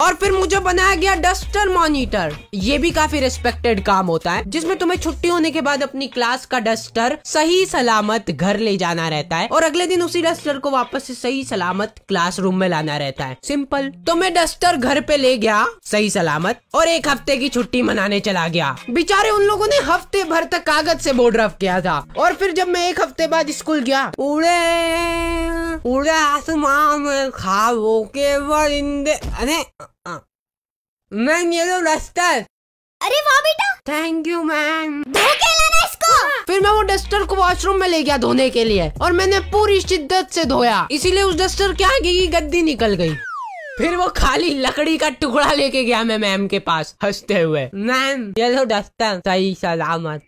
और फिर मुझे बनाया गया डस्टर मॉनिटर। ये भी काफ़ी रिस्पेक्टेड काम होता है, जिसमें तुम्हें छुट्टी होने के बाद अपनी क्लास का डस्टर सही सलामत घर ले जाना रहता है और अगले दिन उसी डस्टर को वापस से सही सलामत क्लासरूम में लाना रहता है। सिंपल तो मैं डस्टर घर पे ले गया, सही सलामत, और एक हफ़्ते की छुट्टी मनाने चला गया। बेचारे, उन लोगों ने हफ़्ते भर तक कागज़ से बोर्ड रफ किया था। और फिर जब मैं एक हफ़्ते बाद स्कूल गया, उड़े! उड़े आसमान में खाबों के परिंदे अरे मैम ये लो डस्टर। अरे वाह बेटा। थैंक यू मैम धो के इसको। फिर मैं वो डस्टर को वॉशरूम में ले गया धोने के लिए और मैंने पूरी शिद्दत से धोया। इसीलिए उस डस्टर के आगे की गद्दी निकल गई। फिर वो खाली लकड़ी का टुकड़ा लेके गया मैं मैम के पास हँसते हुए। मैम ये लो डस्टर सही सलामत।